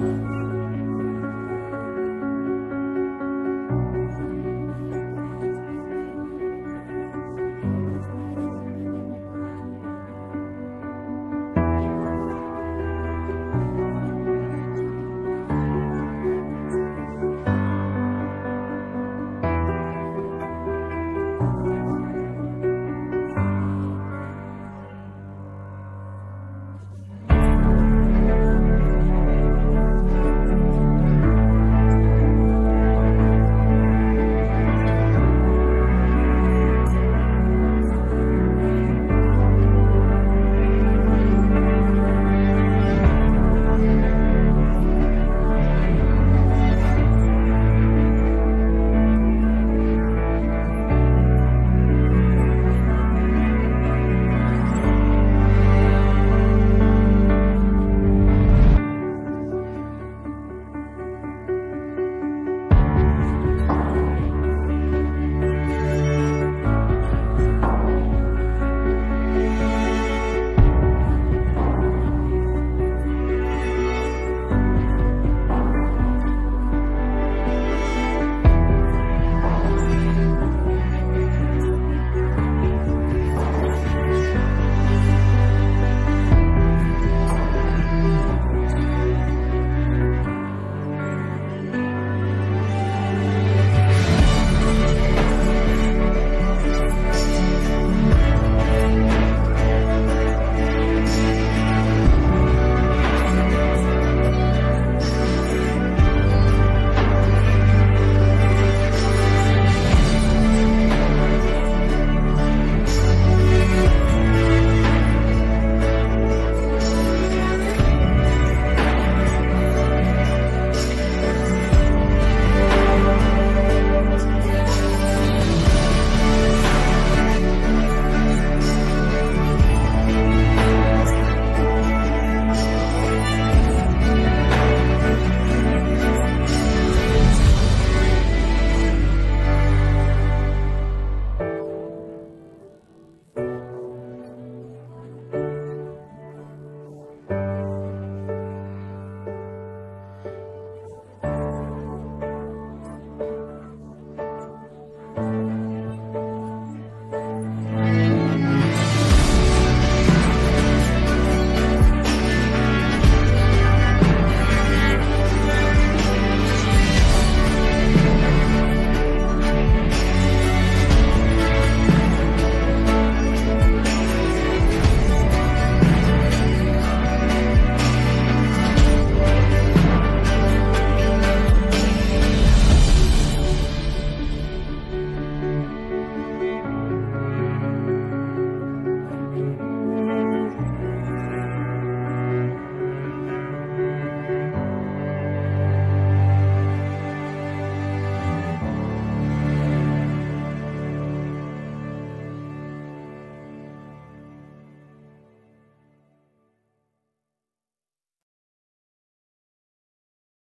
Amen.